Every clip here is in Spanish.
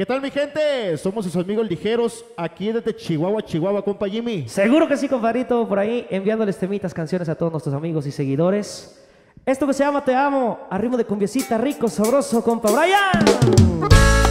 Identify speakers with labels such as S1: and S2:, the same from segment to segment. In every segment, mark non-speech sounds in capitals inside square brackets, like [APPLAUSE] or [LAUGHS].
S1: ¿Qué tal mi gente? Somos sus amigos ligeros aquí desde Chihuahua, Chihuahua, compa Jimmy.
S2: Seguro que sí, compadrito, por ahí enviándoles temitas, canciones a todos nuestros amigos y seguidores. Esto que se llama Te Amo, a ritmo de cumbiecita, rico, sabroso, compa Brian.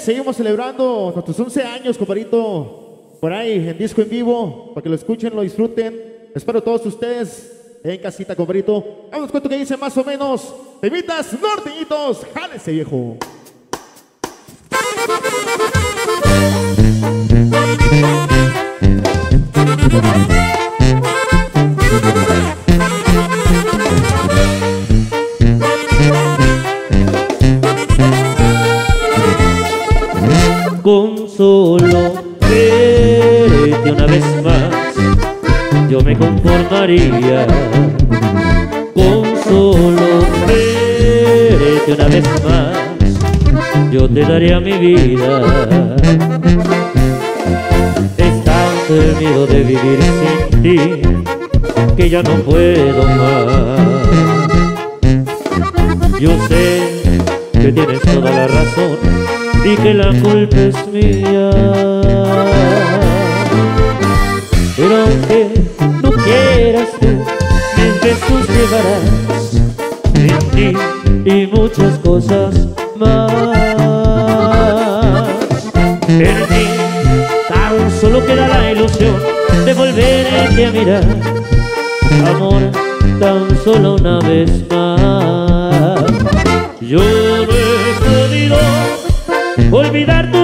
S3: Seguimos
S1: celebrando nuestros 11 años, compadrito. Por ahí, en disco en vivo, para que lo escuchen, lo disfruten. Espero todos ustedes en casita, compadrito. Vamos con esto que dice más o menos. Temitas norteñitos, jálese viejo.
S2: con [LAUGHS] solo verte una vez más, yo me conformaría. Con solo verte una vez más, yo te daría mi vida. Es tanto el miedo de vivir sin ti, que ya no puedo más. Yo sé que tienes toda la razón y que la culpa es mía. Pero aunque no quieras tú, mis besos llevarás en ti y muchas cosas más. En mí tan solo queda la ilusión de volverte a mirar. Amor, tan solo una vez más. Olvidar tus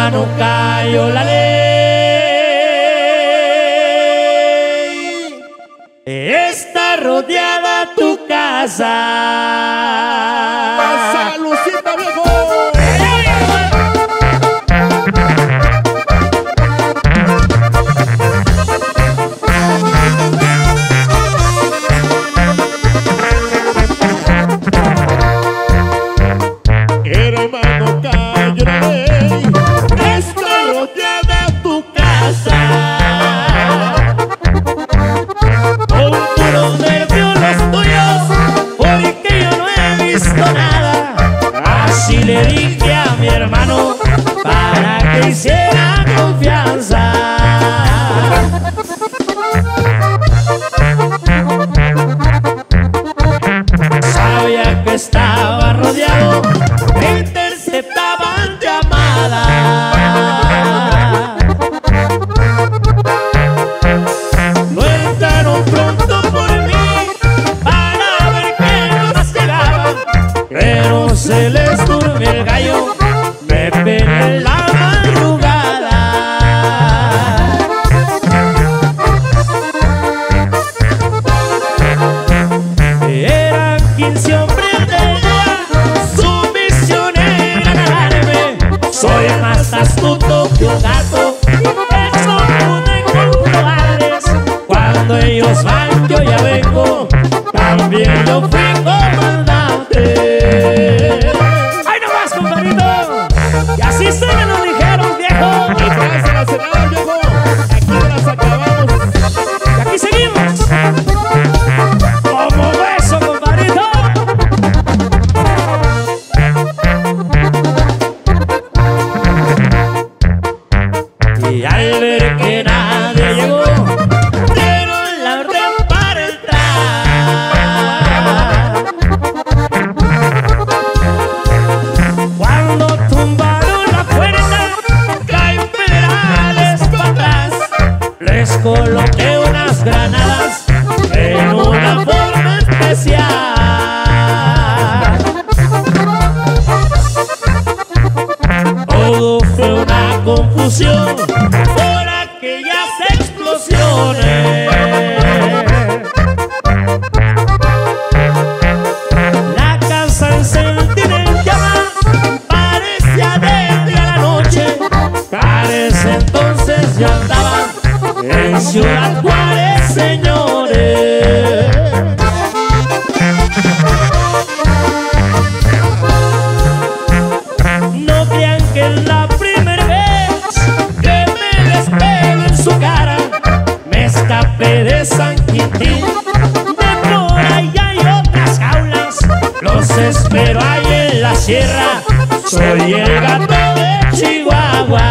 S3: Hermano, cayó la ley. Está rodeada tu casa. volver que
S2: Me escapé de San Quintín, de por ahí hay otras jaulas. Los espero ahí en la sierra. Soy el gato de Chihuahua.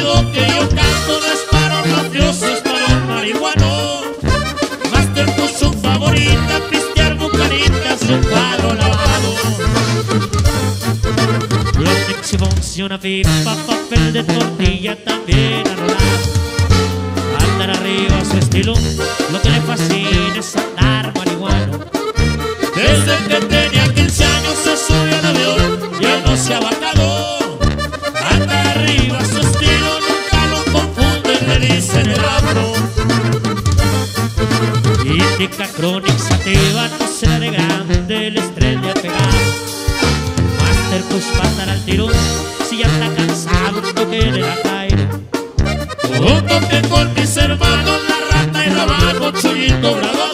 S2: Que yo canto no es para un mafioso, es para un marihuano. Master puso favorita, pistear bucanitas y un cuadro lavado. Los funciona pipa, papel de tortilla también arrollado. Andar arriba a su estilo, lo que le fascina es andar marihuano. Desde que tenía 15 años se subió al avión Crítica crónica sativa, no será de grande el estrés de. Master pues para al tiro, si ya está cansado, toque de la Jairo. Un toque con mis hermanos, la rata y rabajo, chullito graduado.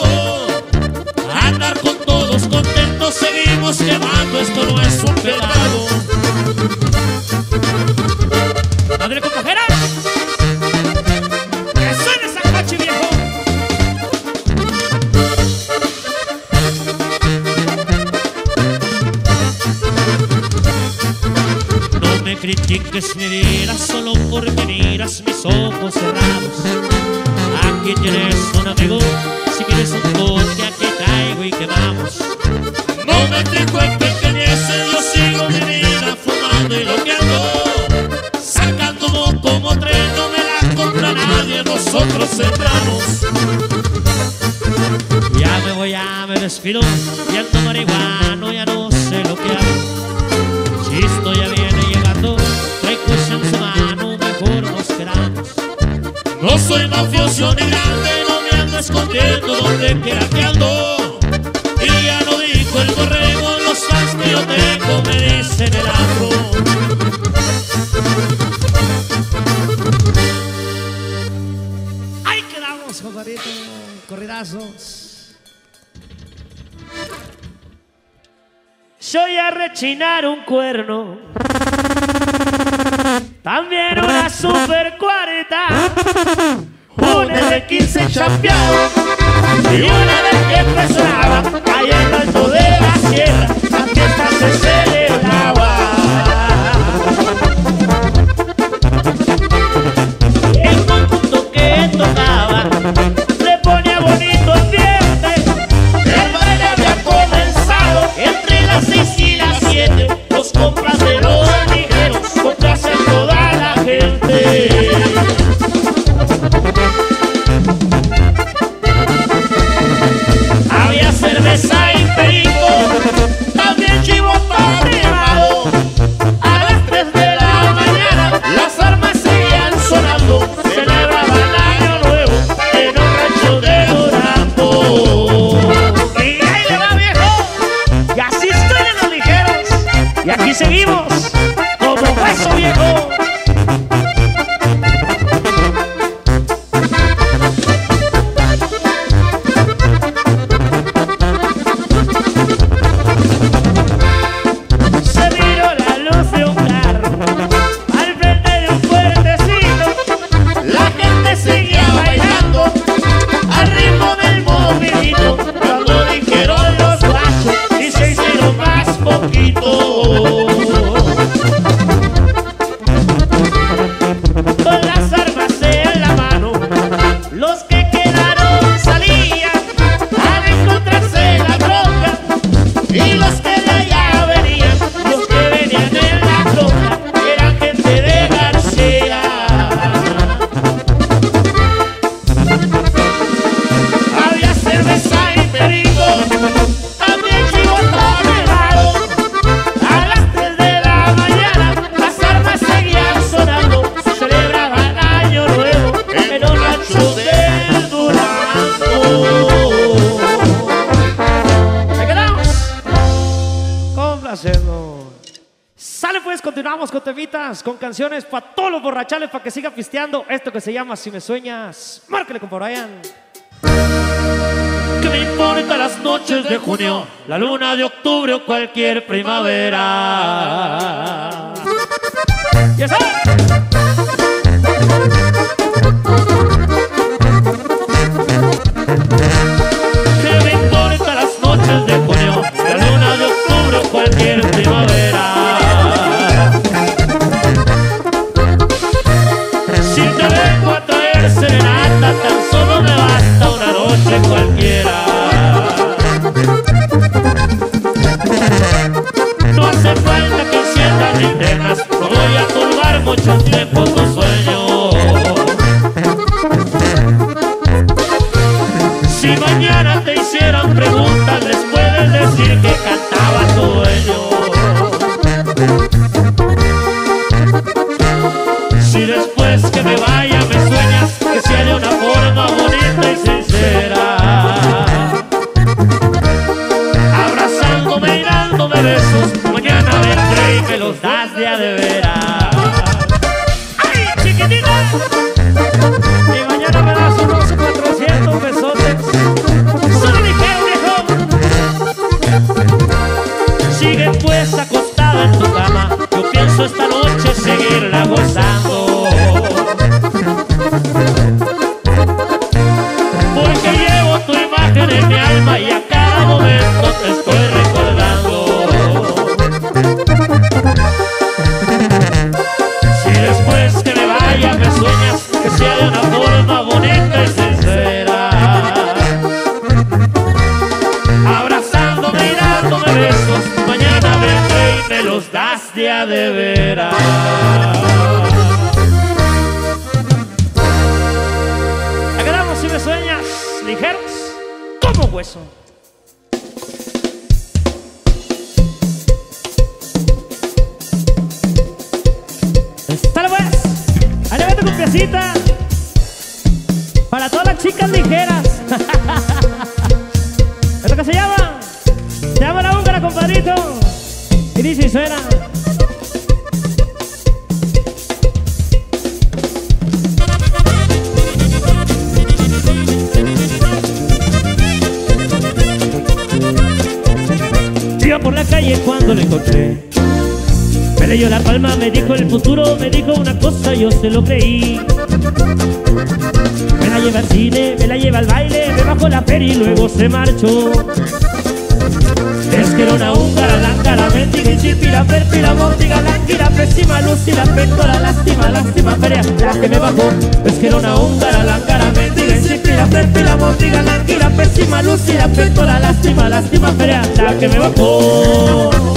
S2: Quedamos, compadrito, corridazos. Soy a rechinar un cuerno. También una super 40. Una de 15 champeado. Y una vez que empezaba, allá en alto de la sierra, la fiesta se celebraba. Con canciones para todos los borrachales, para que siga pisteando esto que se llama Si me sueñas. Márcale con Brian.
S3: ¿Qué me importa las noches de junio, la luna de octubre o cualquier primavera?
S2: ¡Ya sabes!
S3: Iba por la calle cuando lo encontré. Me leyó la palma, me dijo el futuro, me dijo una cosa, yo se lo creí. Me la lleva al cine, me la lleva al baile, me bajó la feria y luego se marchó. Es que era una húngara, la cara mendiga, insípida, perfila, mordiga, lánguida, pésima, lúcida, la lástima, lástima, feria, la que me bajó. Es que era una húngara, la cara mendiga, insípida, perfila, mordiga, lánguida, pésima, lúcida, la lástima, lástima, feria, la que me bajó.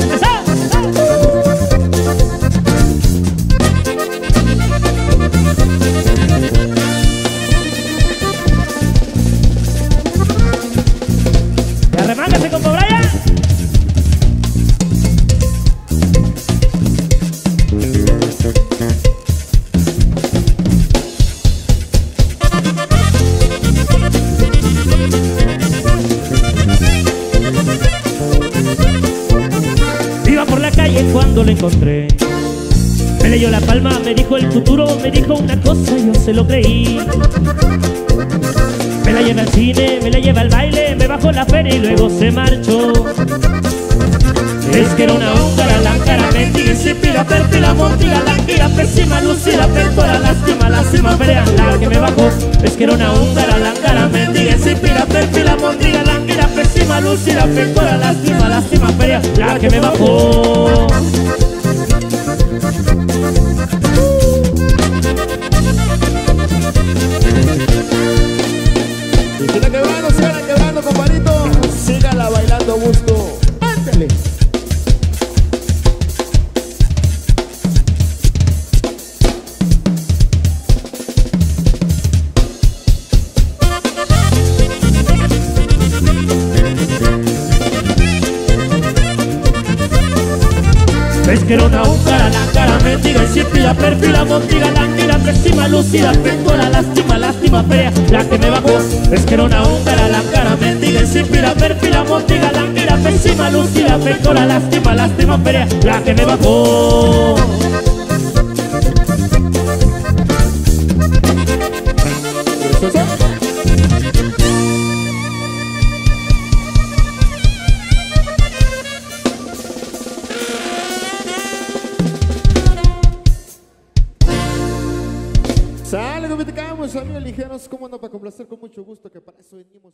S3: Cuando lo encontré. Me leyó la palma, me dijo el futuro, me dijo una cosa, yo se lo creí. Me la lleva al cine, me la lleva al baile, me bajó la feria y luego se marchó. Es que era una húngara, la cara mendiga, insípida, perfila, montiga, lánguida, pésima, lucida, la lástima, lástima, feria, la que me bajó. Es que era una húngara, la cara mendiga, insípida, perfila, Una húngara, la cara mendiga, insípida, perfila, montiga, lánguida,
S2: pésima lúcida, la lástima, lástima fea, la que me bajó una húngara, la cara mendiga, sin pira, perfila, montiga, la que era pésima lúcida, la lástima, lástima fea, la que me bajó.
S3: Para complacer con mucho gusto, que para eso venimos.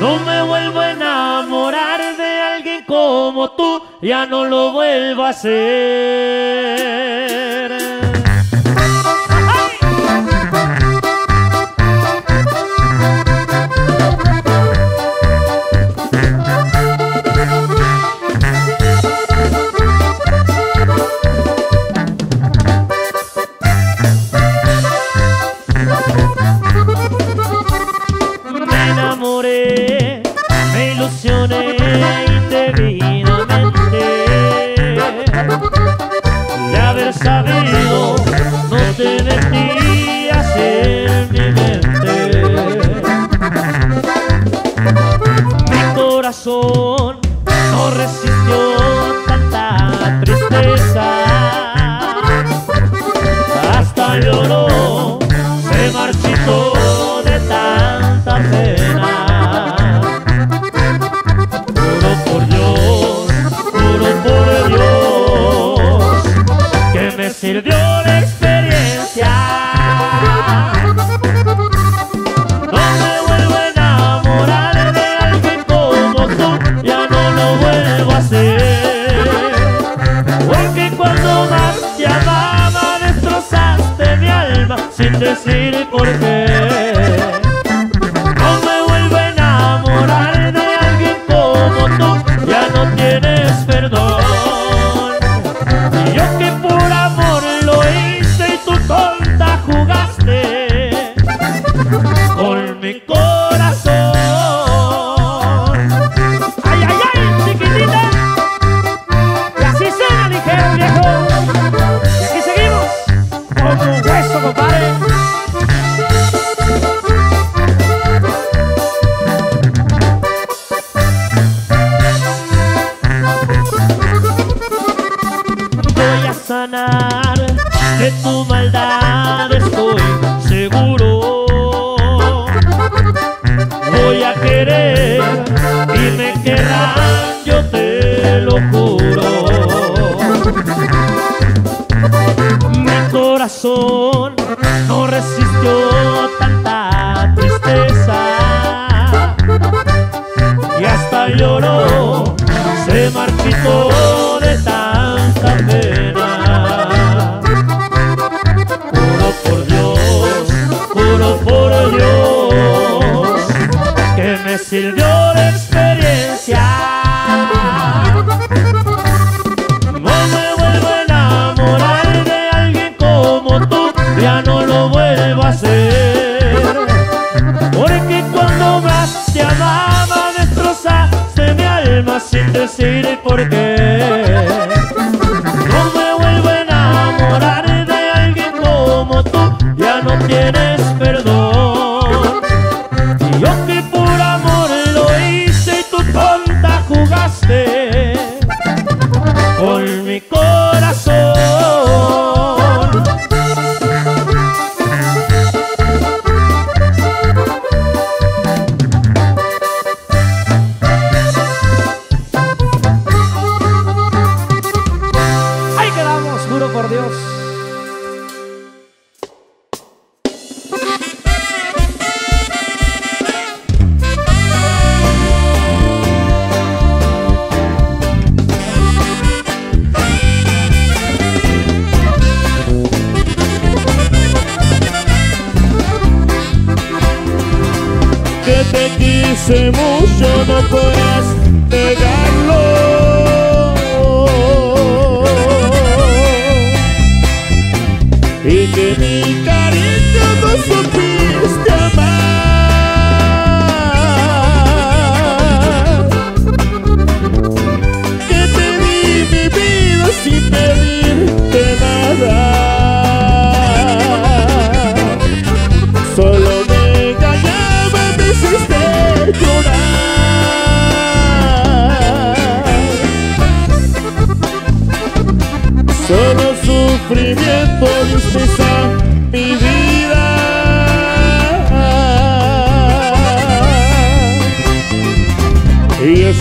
S2: No me vuelvo a enamorar de alguien como tú, ya no lo vuelvo a hacer.
S3: Pedirte nada.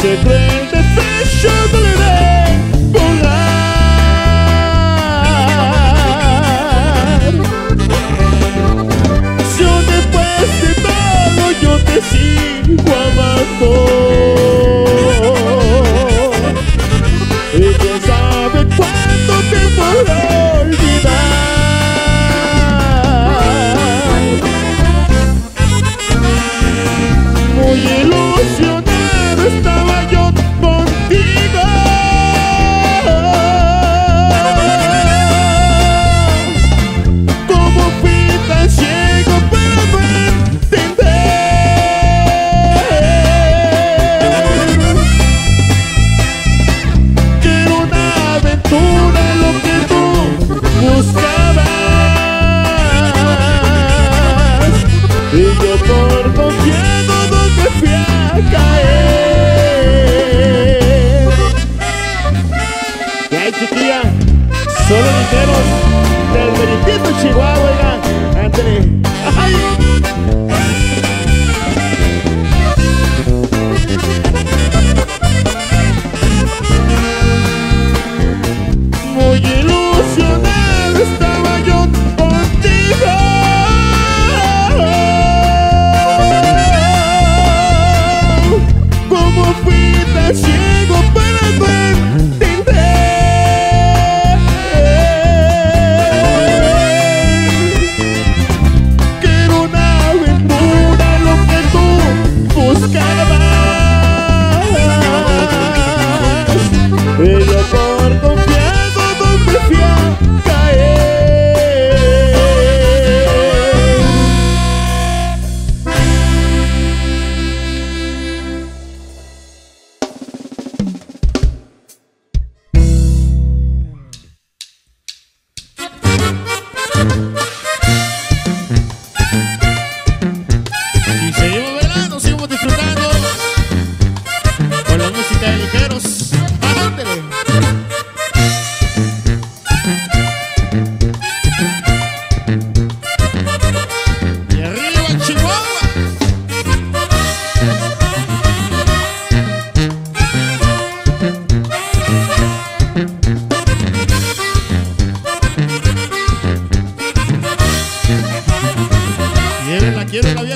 S3: Qué cruel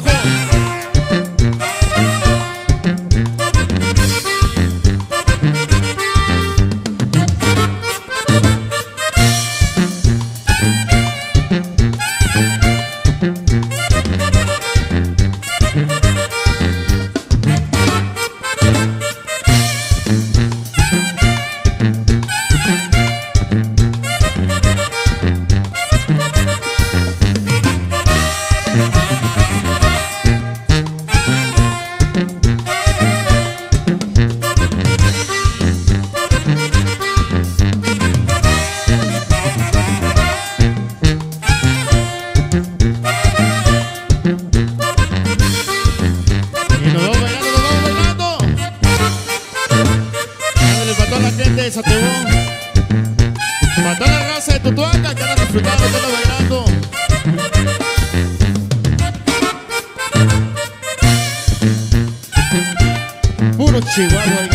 S3: viejo. Chihuahua.